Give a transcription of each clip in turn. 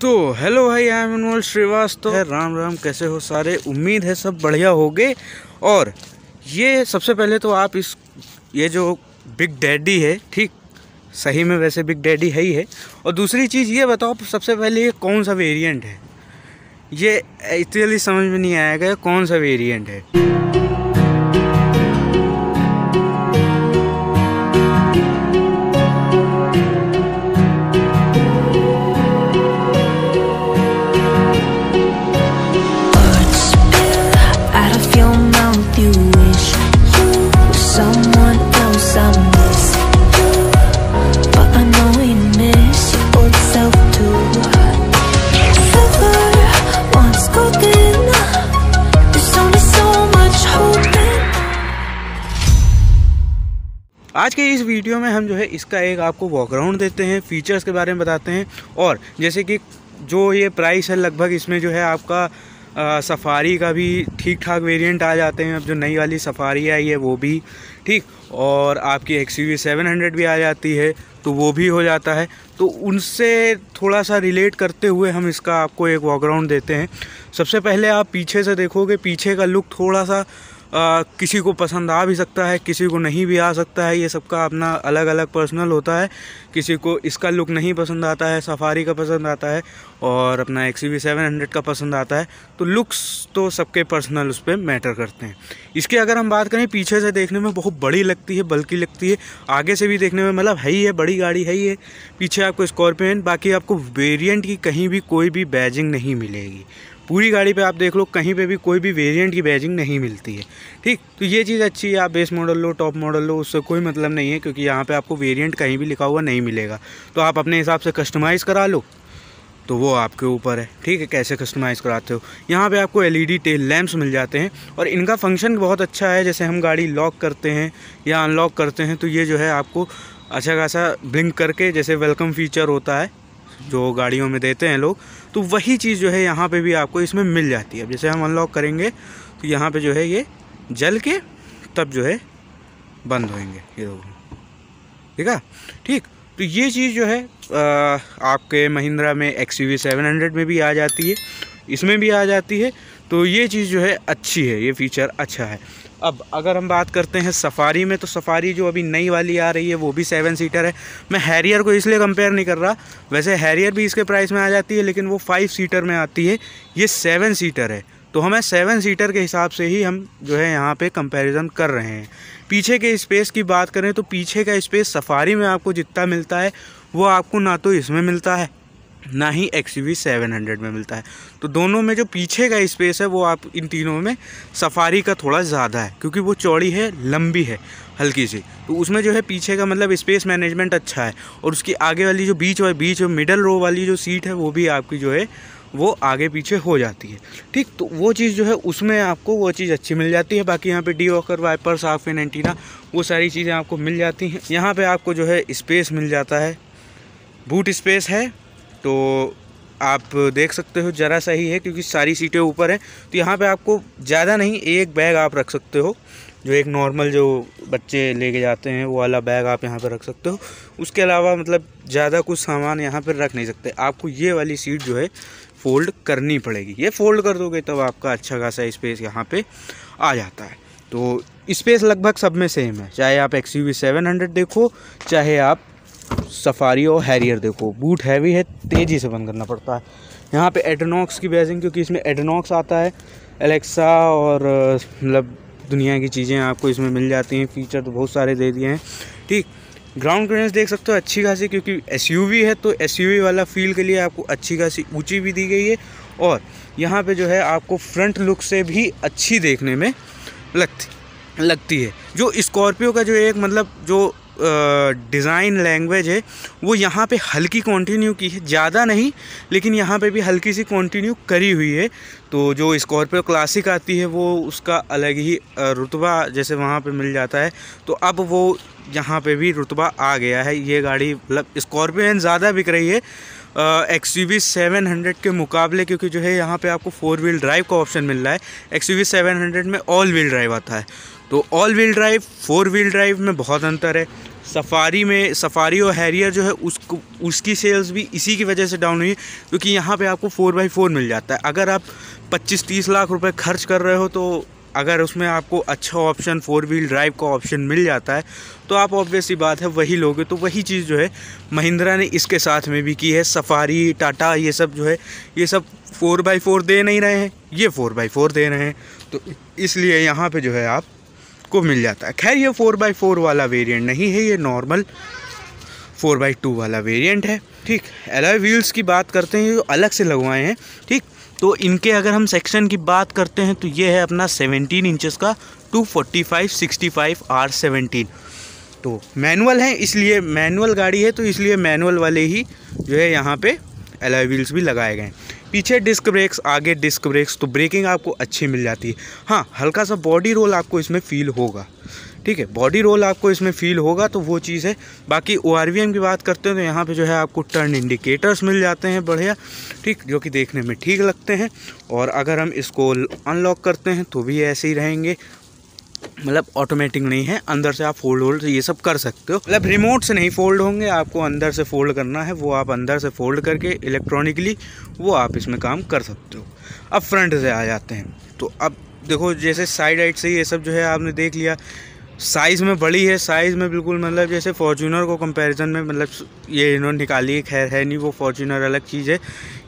तो हेलो भाई I am Anmol Shrivastava Ram Ram, कैसे हो सारे? उम्मीद है सब बढ़िया होगे। और ये सबसे पहले तो आप इस, ये जो बिग डैडी है, ठीक? सही में वैसे बिग डैडी है ही है। और दूसरी चीज़ ये बताओ, सबसे पहले ये कौन सा वेरिएंट है? ये इतनी समझ में नहीं आएगा कौन सा वेरिएंट है? हम जो है इसका एक आपको वॉकराउंड देते हैं फीचर्स के बारे में बताते हैं और जैसे कि जो ये प्राइस है लगभग इसमें जो है आपका आ, सफारी का भी ठीक ठाक वेरिएंट आ जाते हैं। अब जो नई वाली सफारी आई है वो भी ठीक और आपकी एक्स यू सेवन हंड्रेड भी आ जाती है तो वो भी हो जाता है। तो उनसे थोड़ा सा रिलेट करते हुए हम इसका आपको एक वॉकराउंड देते हैं। सबसे पहले आप पीछे से देखोगे पीछे का लुक थोड़ा सा आ, किसी को पसंद आ भी सकता है किसी को नहीं भी आ सकता है ये सबका अपना अलग अलग पर्सनल होता है। किसी को इसका लुक नहीं पसंद आता है सफारी का पसंद आता है और अपना एक्स वी सेवन हंड्रेड का पसंद आता है तो लुक्स तो सबके पर्सनल उस पर मैटर करते हैं। इसकी अगर हम बात करें पीछे से देखने में बहुत बड़ी लगती है बल्कि लगती है आगे से भी देखने में मतलब है ही है बड़ी गाड़ी है ही है पीछे आपको स्कॉर्पियन बाकी आपको वेरियंट की कहीं भी कोई भी बैजिंग नहीं मिलेगी। पूरी गाड़ी पे आप देख लो, कहीं पे भी कोई भी वेरिएंट की बैजिंग नहीं मिलती है। ठीक? तो ये चीज़ अच्छी है, आप बेस मॉडल लो टॉप मॉडल लो, उससे कोई मतलब नहीं है, क्योंकि यहाँ पे आपको वेरिएंट कहीं भी लिखा हुआ नहीं मिलेगा। तो आप अपने हिसाब से कस्टमाइज़ करा लो तो वो आपके ऊपर है। ठीक है? कैसे कस्टमाइज़ कराते हो? यहाँ पे आपको एलईडी टेल लैंप्स मिल जाते हैं, और इनका फ़ंक्शन बहुत अच्छा है, जैसे हम गाड़ी लॉक करते हैं या अनलॉक करते हैं तो ये जो है आपको अच्छा खासा ब्लिंक करके, जैसे वेलकम फीचर होता है, जो गाड़ियों में देते हैं लोग तो वही चीज़ जो है यहाँ पे भी आपको इसमें मिल जाती है। अब जैसे हम अनलॉक करेंगे तो यहाँ पे जो है ये जल के तब जो है बंद होंगे ये लोग। ठीक है? ठीक? तो ये चीज़ जो है आ, आपके महिंद्रा में एक्स यू में भी आ जाती है। इसमें भी आ जाती है। तो ये चीज़ जो है अच्छी है ये फीचर अच्छा है। अब अगर हम बात करते हैं सफारी में तो सफारी जो अभी नई वाली आ रही है, वो भी सेवन सीटर है। मैं हैरियर को इसलिए कंपेयर नहीं कर रहा। वैसे हैरियर भी इसके प्राइस में आ जाती है, लेकिन वो फाइव सीटर में आती है। ये सेवन सीटर है। तो हमें सेवन सीटर के हिसाब से ही हम जो है यहाँ पे कंपैरिजन कर रहे हैं। पीछे के स्पेस की बात करें तो पीछे का स्पेस सफारी में आपको जितना मिलता है, वो आपको ना तो इसमें मिलता है। ना ही एक्स यू सेवन हंड्रेड में मिलता है। तो दोनों में जो पीछे का स्पेस है, वो आप इन तीनों में सफारी का थोड़ा ज़्यादा है, क्योंकि वो चौड़ी है, लंबी है, हल्की सी। तो उसमें जो है पीछे का मतलब स्पेस मैनेजमेंट अच्छा है, और उसकी आगे वाली जो बीच वाली बीच मिडल रो वाली जो सीट है, वो भी आपकी जो है, वो आगे पीछे हो जाती है। ठीक तो वो चीज़ जो है, उसमें आपको वो चीज़ अच्छी मिल जाती है। बाकी यहाँ पे defogger wiper shark fin antenna वो सारी चीज़ें आपको मिल जाती हैं। यहाँ पे आपको जो है स्पेस मिल जाता है। बूट स्पेस है तो आप देख सकते हो, ज़रा सा ही है क्योंकि सारी सीटें ऊपर हैं। तो यहाँ पे आपको ज़्यादा नहीं, एक बैग आप रख सकते हो, जो एक नॉर्मल जो बच्चे लेके जाते हैं, वो वाला बैग आप यहाँ पर रख सकते हो। उसके अलावा मतलब ज़्यादा कुछ सामान यहाँ पर रख नहीं सकते। आपको ये वाली सीट जो है, फ़ोल्ड करनी पड़ेगी। ये फ़ोल्ड कर दोगे, तब आपका अच्छा खासा स्पेस यहाँ पर आ जाता है। तो स्पेस लगभग सब में सेम है। चाहे आप एक्स यू वी देखो, चाहे आप सफारी और हैरियर देखो, बूट हैवी है, तेज़ी से बंद करना पड़ता है। यहाँ पे एडनॉक्स की बेसिंग क्योंकि इसमें एडनॉक्स आता है एलेक्सा और मतलब दुनिया की चीज़ें आपको इसमें मिल जाती हैं फीचर तो बहुत सारे दे दिए हैं। ठीक ग्राउंड क्लियरेंस देख सकते हो, अच्छी खासी, क्योंकि एसयूवी है तो एस वाला फील के लिए आपको अच्छी खासी ऊँची भी दी गई है। और यहाँ पे जो है, आपको फ्रंट लुक से भी अच्छी देखने में लगती लगती है। जो स्कॉर्पियो का जो एक मतलब जो डिज़ाइन लैंग्वेज है, वो यहाँ पे हल्की कंटिन्यू की है, ज़्यादा नहीं, लेकिन यहाँ पे भी हल्की सी कंटिन्यू करी हुई है। तो जो स्कॉर्पियो क्लासिक आती है, वो उसका अलग ही रुतबा जैसे वहाँ पे मिल जाता है। तो अब वो यहाँ पे भी रुतबा आ गया है। ये गाड़ी मतलब स्कॉर्पियो एन ज़्यादा बिक रही है X U V seven hundred के मुकाबले, क्योंकि जो है यहाँ पे आपको फोर व्हील ड्राइव का ऑप्शन मिल रहा है। X U V seven hundred में ऑल व्हील ड्राइव आता है। तो all wheel drive four wheel drive में बहुत अंतर है। सफारी में सफारी और हैरियर जो है उसको, उसकी सेल्स भी इसी की वजह से डाउन हुई क्योंकि यहाँ पे आपको फ़ोर बाई फोर मिल जाता है। अगर आप पच्चीस तीस लाख रुपए खर्च कर रहे हो तो अगर उसमें आपको अच्छा ऑप्शन फोर व्हील ड्राइव का ऑप्शन मिल जाता है तो आप ऑब्वियसली बात है, वही लोगे। तो वही चीज़ जो है, महिंद्रा ने इसके साथ में भी की है। सफारी टाटा ये सब जो है, ये सब फोर बाई फोर दे नहीं रहे हैं। ये फोर बाई फोर दे रहे हैं। तो इसलिए यहाँ पे जो है आप को मिल जाता है। खैर, ये फोर बाई फोर वाला वेरिएंट नहीं है, ये नॉर्मल फोर बाई टू वाला वेरिएंट है, ठीक? एलॉय व्हील्स की बात करते हैं जो अलग से लगवाए हैं, ठीक? तो इनके अगर हम सेक्शन की बात करते हैं तो ये है अपना 17 इंचेस का 245 65 आर 17 तो मैनुअल है, इसलिए मैनुअल गाड़ी है तो इसलिए मैनुअल वाले ही जो है यहाँ पे एलॉय व्हील्स भी लगाए गए पीछे डिस्क ब्रेक्स, आगे डिस्क ब्रेक्स तो ब्रेकिंग आपको अच्छी मिल जाती है। हाँ हल्का सा बॉडी रोल आपको इसमें फील होगा, ठीक है? बॉडी रोल आपको इसमें फील होगा तो वो चीज़ है। बाकी ओआरवीएम की बात करते हैं तो यहाँ पे जो है आपको टर्न इंडिकेटर्स मिल जाते हैं, बढ़िया, ठीक, जो कि देखने में ठीक लगते हैं। और अगर हम इसको अनलॉक करते हैं तो भी ऐसे ही रहेंगे। मतलब ऑटोमेटिक नहीं है, अंदर से आप फोल्ड वोल्ड ये सब कर सकते हो। मतलब रिमोट से नहीं फोल्ड होंगे, आपको अंदर से फोल्ड करना है, वो आप अंदर से फोल्ड करके इलेक्ट्रॉनिकली वो आप इसमें काम कर सकते हो। अब फ्रंट से आ जाते हैं। तो अब देखो, जैसे साइड आइड से ये सब जो है आपने देख लिया साइज़ में बड़ी है साइज़ में बिल्कुल मतलब जैसे फॉर्चूनर को कंपैरिजन में मतलब ये इन्होंने निकाली है, खैर है नहीं, वो फॉर्चूनर अलग चीज़ है,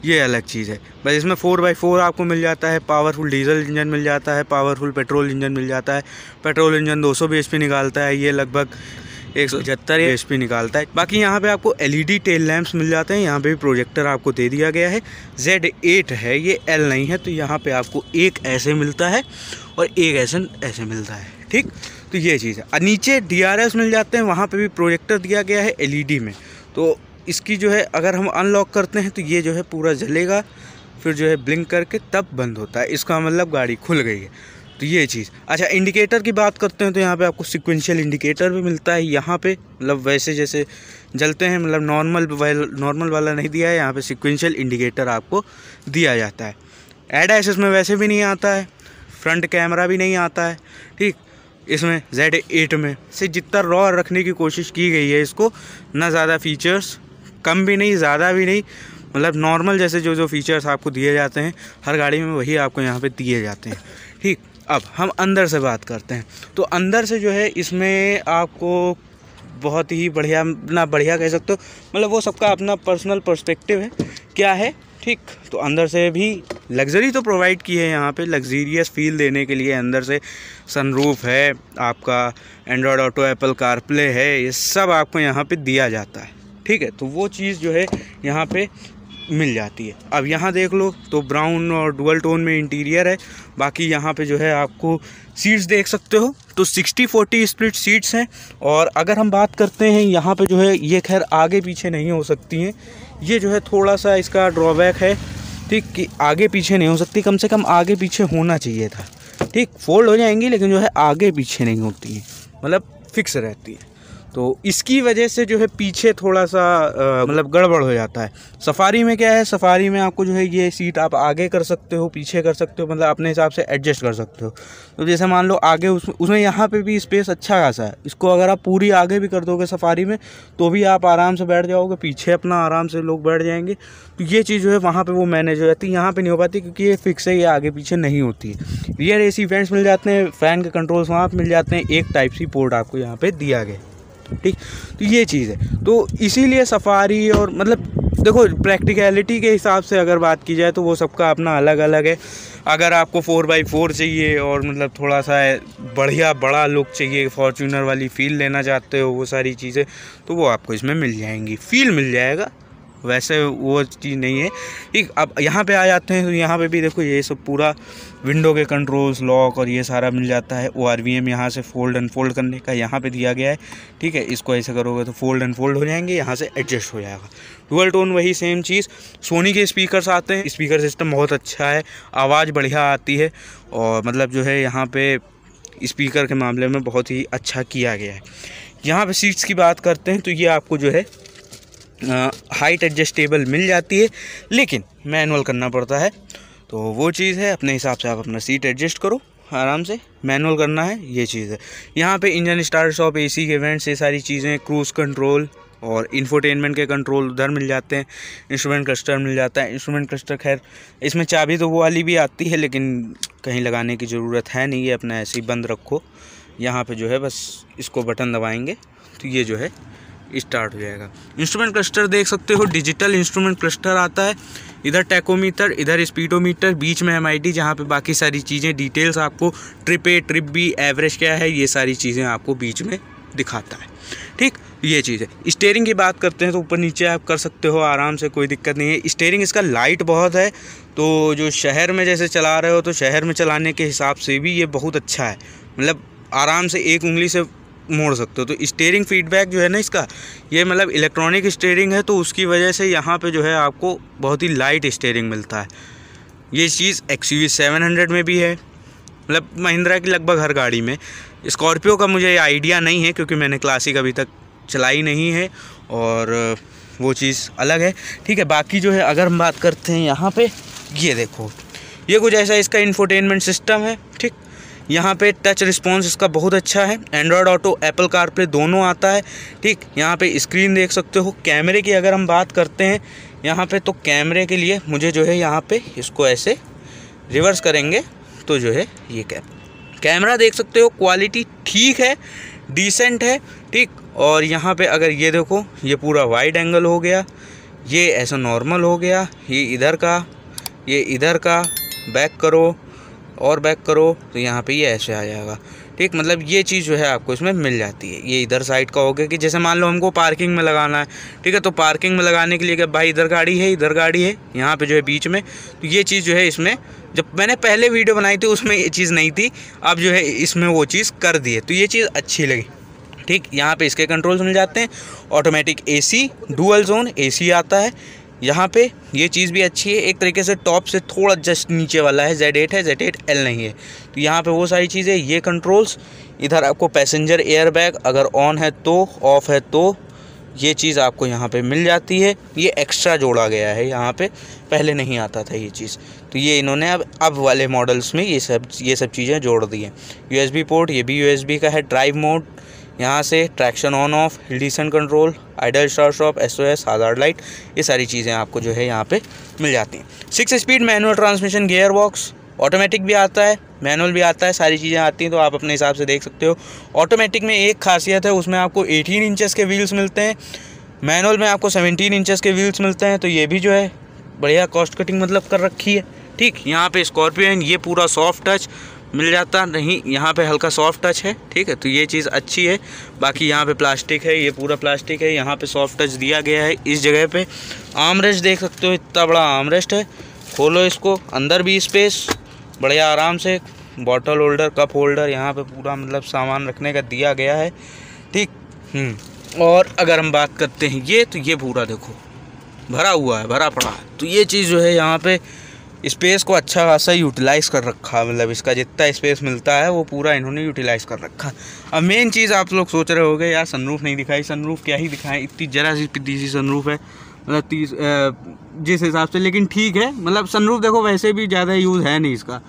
ये अलग चीज़ है। बस इसमें फ़ोर बाई फोर आपको मिल जाता है पावरफुल डीजल इंजन मिल जाता है पावरफुल पेट्रोल इंजन मिल जाता है पेट्रोल इंजन 200 सौ निकालता है, ये लगभग एक सौ पचहत्तर एच पी निकालता है। बाकी यहाँ पे आपको एलईडी टेल लैंप्स मिल जाते हैं, यहाँ पे भी प्रोजेक्टर आपको दे दिया गया है। जेड एट है, ये एल नहीं है तो यहाँ पे आपको एक ऐसे मिलता है और एक ऐसे ऐसे मिलता है। ठीक? तो ये चीज़ है। नीचे डीआरएस मिल जाते हैं, वहाँ पे भी प्रोजेक्टर दिया गया है एलईडी में। तो इसकी जो है, अगर हम अनलॉक करते हैं तो ये जो है पूरा जलेगा, फिर जो है ब्लिंक करके तब बंद होता है। इसका मतलब गाड़ी खुल गई है। तो ये चीज़। अच्छा इंडिकेटर की बात करते हैं तो यहाँ पे आपको सिक्वेंशियल इंडिकेटर भी मिलता है। यहाँ पे मतलब वैसे जैसे जलते हैं मतलब नॉर्मल नॉर्मल वाला नहीं दिया है, यहाँ पे सिक्वेंशियल इंडिकेटर आपको दिया जाता है। एड में वैसे भी नहीं आता है। फ्रंट कैमरा भी नहीं आता है। ठीक? इसमें जेड एट में से जितना रॉ रखने की कोशिश की गई है इसको, ना ज़्यादा फीचर्स कम भी नहीं, ज़्यादा भी नहीं मतलब नॉर्मल जैसे जो जो फीचर्स आपको दिए जाते हैं, हर गाड़ी में वही आपको यहाँ पे दिए जाते हैं। ठीक, अब हम अंदर से बात करते हैं। तो अंदर से जो है, इसमें आपको बहुत ही बढ़िया, ना बढ़िया कह सकते हो मतलब वो सबका अपना पर्सनल पर्सपेक्टिव है, क्या है? ठीक तो अंदर से भी लग्जरी तो प्रोवाइड की है यहाँ पे लग्जीरियस फील देने के लिए अंदर से सनरूफ है, आपका एंड्रॉयड ऑटो एप्पल कारप्ले है, ये सब आपको यहाँ पे दिया जाता है। ठीक है तो वो चीज़ जो है यहाँ पे मिल जाती है। अब यहाँ देख लो तो ब्राउन और डुअल टोन में इंटीरियर है, बाकी यहाँ पे जो है आपको सीट्स देख सकते हो तो 60 40 स्प्लिट सीट्स हैं, और अगर हम बात करते हैं, यहाँ पे जो है, ये खैर आगे पीछे नहीं हो सकती हैं ये जो है थोड़ा सा इसका ड्रॉबैक है। ठीक, कि आगे पीछे नहीं हो सकती, कम से कम आगे पीछे होना चाहिए था। ठीक फोल्ड हो जाएँगी, लेकिन जो है आगे पीछे नहीं होती है। मतलब फिक्स रहती है। तो इसकी वजह से जो है पीछे थोड़ा सा मतलब गड़बड़ हो जाता है। सफारी में क्या है, सफारी में आपको जो है ये सीट आप आगे कर सकते हो, पीछे कर सकते हो मतलब अपने हिसाब से एडजस्ट कर सकते हो। तो जैसे मान लो आगे उस, उसमें यहाँ पे भी स्पेस अच्छा खासा है। इसको अगर आप पूरी आगे भी कर दोगे सफारी में तो भी आप आराम से बैठ जाओगे, पीछे अपना आराम से लोग बैठ जाएँगे। तो ये चीज़ जो है वहाँ पर वो मैनेज हो जाती है। यहाँ पर नहीं हो पाती क्योंकि ये फिक्स है, ये आगे पीछे नहीं होती। है रियर ए सी मिल जाते हैं फ़ैन के कंट्रोल्स वहाँ पर मिल जाते हैं। एक टाइप सी पोर्ट आपको यहाँ पर दिया गया ठीक? तो ये चीज़ है। तो इसीलिए सफारी और मतलब देखो प्रैक्टिकलिटी के हिसाब से अगर बात की जाए तो वो सबका अपना अलग अलग है। अगर आपको फोर बाई फोर चाहिए और मतलब थोड़ा सा बढ़िया, बड़ा लुक चाहिए फॉर्चूनर वाली फील लेना चाहते हो, वो सारी चीज़ें तो वो आपको इसमें मिल जाएँगी। फील मिल जाएगा। वैसे वो चीज़ नहीं है। ठीक, अब यहाँ पे आ जाते हैं तो यहाँ पे भी देखो ये सब पूरा विंडो के कंट्रोल्स लॉक और ये सारा मिल जाता है। ओ आर वी एम यहाँ से फोल्ड एंड फोल्ड करने का यहाँ पे दिया गया है। ठीक है, इसको ऐसे करोगे तो फोल्ड एंड फोल्ड हो जाएँगे, यहाँ से एडजस्ट हो जाएगा। डुअल टोन वही सेम चीज़। सोनी के स्पीकर्स आते हैं। स्पीकर सिस्टम बहुत अच्छा है। आवाज़ बढ़िया आती है। और मतलब जो है यहाँ पर स्पीकर के मामले में बहुत ही अच्छा किया गया है। यहाँ पर सीट्स की बात करते हैं तो ये आपको जो है हाइट एडजस्टेबल मिल जाती है। लेकिन मैनुअल करना पड़ता है। तो वो चीज़ है, अपने हिसाब से आप अपना सीट एडजस्ट करो, आराम से मैनुअल करना है, ये चीज़ है। यहाँ पे इंजन स्टार्ट शॉप एसी के इवेंट्स ये सारी चीज़ें क्रूज़ कंट्रोल और इन्फोटेनमेंट के कंट्रोल उधर मिल जाते हैं इंस्ट्रूमेंट क्लस्टर मिल जाता है इंस्ट्रूमेंट क्लस्टर खैर, इसमें चाबी तो वो वाली भी आती है, लेकिन कहीं लगाने की ज़रूरत है नहीं है अपना ऐसे ही बंद रखो। यहाँ पे जो है, बस इसको बटन दबाएँगे तो ये जो है स्टार्ट हो जाएगा। इंस्ट्रूमेंट क्लस्टर देख सकते हो डिजिटल इंस्ट्रूमेंट क्लस्टर आता है। इधर टेकोमीटर, इधर स्पीडोमीटर, बीच में एम आई जहाँ पे बाकी सारी चीज़ें डिटेल्स आपको trip A trip B average क्या है, ये सारी चीज़ें आपको बीच में दिखाता है। ठीक, ये चीज़ है। स्टेयरिंग की बात करते हैं तो ऊपर नीचे आप कर सकते हो, आराम से कोई दिक्कत नहीं है। स्टेयरिंग इसका लाइट बहुत है तो जो शहर में जैसे चला रहे हो तो शहर में चलाने के हिसाब से भी ये बहुत अच्छा है। मतलब आराम से एक उंगली से मोड़ सकते हो। तो स्टेयरिंग फीडबैक जो है ना इसका, ये मतलब इलेक्ट्रॉनिक स्टेयरिंग है तो उसकी वजह से यहाँ पे जो है आपको बहुत ही लाइट स्टेयरिंग मिलता है। ये चीज़ एक्स यू सेवन हंड्रेड में भी है मतलब महिंद्रा की लगभग हर गाड़ी में। स्कॉर्पियो का मुझे आइडिया नहीं है, क्योंकि मैंने क्लासिक अभी तक चलाई नहीं है, और वो चीज़ अलग है। ठीक है, बाकी जो है, अगर हम बात करते हैं यहाँ पे, ये देखो, ये कुछ ऐसा इसका इंफोटेनमेंट सिस्टम है, ठीक? यहाँ पे टच रिस्पॉन्स इसका बहुत अच्छा है। एंड्रॉयड ऑटो एप्पल कारप्ले दोनों आता है। ठीक, यहाँ पे स्क्रीन देख सकते हो। कैमरे की अगर हम बात करते हैं, यहाँ पे तो कैमरे के लिए मुझे जो है यहाँ पे इसको ऐसे रिवर्स करेंगे तो जो है ये कैम कैमरा देख सकते हो क्वालिटी ठीक है डिसेंट है, ठीक। और यहाँ पे अगर ये देखो, ये पूरा वाइड एंगल हो गया, ये ऐसा नॉर्मल हो गया, ये इधर का, ये इधर का बैक करो। और बैक करो तो यहाँ पे ये ऐसे आ जाएगा। ठीक मतलब ये चीज़ जो है आपको इसमें मिल जाती है। ये इधर साइड का हो गया कि जैसे मान लो हमको पार्किंग में लगाना है, ठीक है तो पार्किंग में लगाने के लिए कि भाई इधर गाड़ी है, इधर गाड़ी है, यहाँ पे जो है बीच में तो ये चीज़ जो है इसमें, जब मैंने पहले वीडियो बनाई थी, उसमें ये चीज़ नहीं थी, अब जो है इसमें वो चीज़ कर दी तो ये चीज़ अच्छी लगी। ठीक, यहाँ पे इसके कंट्रोल्स मिल जाते हैं automatic AC dual zone AC आता है यहाँ पे ये चीज़ भी अच्छी है, एक तरीके से टॉप से थोड़ा जस्ट नीचे वाला है जेड एट है जेड एट एल नहीं है। तो यहाँ पे वो सारी चीज़ें, ये कंट्रोल्स इधर आपको पैसेंजर एयरबैग अगर ऑन है तो ऑफ़ है तो ये चीज़ आपको यहाँ पे मिल जाती है। ये एक्स्ट्रा जोड़ा गया है यहाँ पे। पहले नहीं आता था ये चीज़। तो ये इन्होंने अब अब वाले मॉडल्स में ये सब ये सब चीज़ें जोड़ दी हैं। यूएसबी पोर्ट ये भी यूएसबी का है। ड्राइव मोड यहाँ से traction on off hill control idle start stop S O S Aadhaar light ये सारी चीज़ें आपको जो है यहाँ पे मिल जाती हैं। Six speed manual transmission gear box automatic भी आता है। मैनुअल भी आता है, सारी चीज़ें आती हैं तो आप अपने हिसाब से देख सकते हो। ऑटोमेटिक में एक खासियत है, उसमें आपको 18 इंचेस के व्हील्स मिलते हैं। मैनुअल में आपको 17 इंचेस के व्हील्स मिलते हैं तो ये भी जो है, बढ़िया कॉस्ट कटिंग मतलब कर रखी है। ठीक, यहाँ पे स्कॉर्पियो है ये पूरा सॉफ्ट टच मिल जाता, नहीं, यहाँ पे हल्का सॉफ्ट टच है, ठीक है तो ये चीज़ अच्छी है। बाकी यहाँ पे प्लास्टिक है, ये पूरा प्लास्टिक है, यहाँ पे सॉफ्ट टच दिया गया है, इस जगह पे। आमरेस्ट देख सकते हो, इतना बड़ा आमरेस्ट है। खोलो इसको, अंदर भी स्पेस बढ़िया आराम से बॉटल होल्डर कप होल्डर यहाँ पे पूरा मतलब सामान रखने का दिया गया है। ठीक? हम्म, और अगर हम बात करते हैं ये तो ये पूरा देखो भरा हुआ है भरा पड़ा है। तो ये चीज़ जो है यहाँ पे स्पेस को अच्छा खासा यूटिलाइज़ कर रखा मतलब इसका जितना स्पेस मिलता है वो पूरा इन्होंने यूटिलाइज़ कर रखा अब मेन चीज़ आप लोग सोच रहे होगे यार सनरूफ नहीं दिखाई सनरूफ क्या ही दिखाएँ? इतनी जरा सी सी सनरूफ है। मतलब तीस जिस हिसाब से, लेकिन ठीक है। मतलब सनरूफ देखो, वैसे भी ज़्यादा यूज़ है नहीं इसका।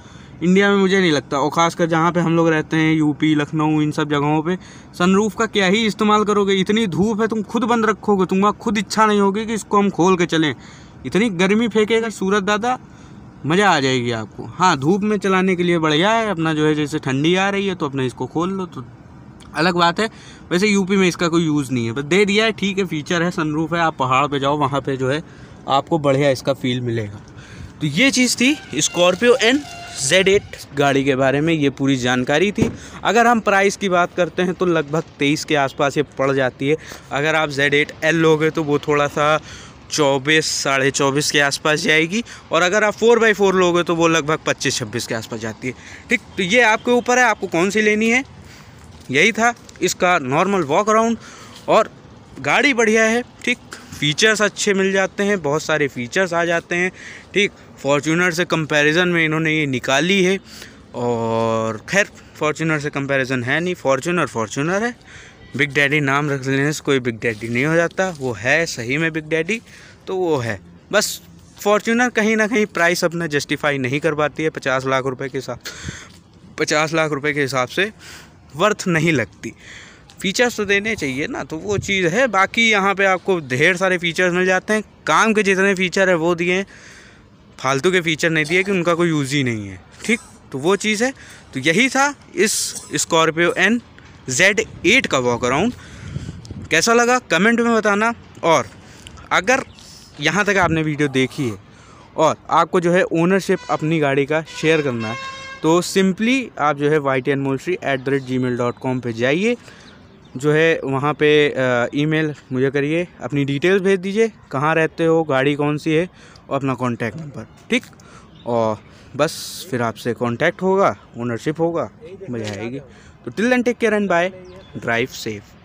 इंडिया में मुझे नहीं लगता। और ख़ासकर जहाँ पे हम लोग रहते हैं यूपी लखनऊ, इन सब जगहों पे सनरूफ का क्या ही इस्तेमाल करोगे? इतनी धूप है, तुम खुद बंद रखोगे। तुम्हारा खुद इच्छा नहीं होगी कि इसको हम खोल के चलें। इतनी गर्मी फेंकेगा सूरत दादा, मज़ा आ जाएगी आपको। हाँ धूप में चलाने के लिए बढ़िया है। अपना जो है, जैसे ठंडी आ रही है तो अपना इसको खोल लो तो अलग बात है। वैसे यूपी में इसका कोई यूज़ नहीं है। बस दे दिया है, ठीक है फीचर है सनरूफ है, आप पहाड़ पे जाओ, वहाँ पे जो है आपको बढ़िया इसका फील मिलेगा। तो ये चीज़ थी स्कॉर्पियो एन जेड एट गाड़ी के बारे में, ये पूरी जानकारी थी। अगर हम प्राइस की बात करते हैं तो लगभग तेईस के आसपास ये पड़ जाती है। अगर आप जेड एट एल लोगे तो वो थोड़ा सा चौबीस, साढ़े चौबीस के आसपास जाएगी। और अगर आप फोर बाई फोर लोगे तो वो लगभग पच्चीस, छब्बीस के आसपास जाती है। ठीक तो ये आपके ऊपर है, आपको कौन सी लेनी है? यही था इसका नॉर्मल वॉक अराउंड और गाड़ी बढ़िया है, ठीक। फीचर्स अच्छे मिल जाते हैं, बहुत सारे फीचर्स आ जाते हैं, ठीक। फॉर्चूनर से कंपैरिजन में इन्होंने ये निकाली है और खैर फॉर्चूनर से कंपैरिजन है नहीं। फॉर्चूनर फॉर्चूनर है। बिग डैडी नाम रख लेने से कोई बिग डैडी नहीं हो जाता। वो है सही में बिग डैडी तो वो है। बस फॉर्चूनर कहीं ना कहीं प्राइस अपना जस्टिफाई नहीं कर पाती है पचास लाख रुपए के साथ। पचास लाख रुपए के हिसाब से वर्थ नहीं लगती। फ़ीचर्स तो देने चाहिए ना तो वो चीज़ है। बाकी यहाँ पे आपको ढेर सारे फीचर्स मिल जाते हैं। काम के जितने फ़ीचर है, वो दिए हैं। फालतू के फ़ीचर नहीं दिए कि उनका कोई यूज़ ही नहीं है। ठीक? तो वो चीज़ है। तो यही था इस स्कॉर्पियो एन जेड एट का वॉक अराउंड कैसा लगा? कमेंट में बताना। और अगर यहाँ तक आपने वीडियो देखी है, और आपको जो है ओनरशिप अपनी गाड़ी का शेयर करना है तो सिंपली आप जो है Y T N मोल्ट्री at the rate Gmail dot com पर जाइए। जो है वहाँ पे ईमेल मुझे करिए, अपनी डिटेल्स भेज दीजिए, कहाँ रहते हो, गाड़ी कौन सी है, और अपना कॉन्टैक्ट नंबर ठीक? और बस फिर आपसे कॉन्टैक्ट होगा ओनरशिप होगा, मज़ा आएगी। तो till then take care and bye drive safe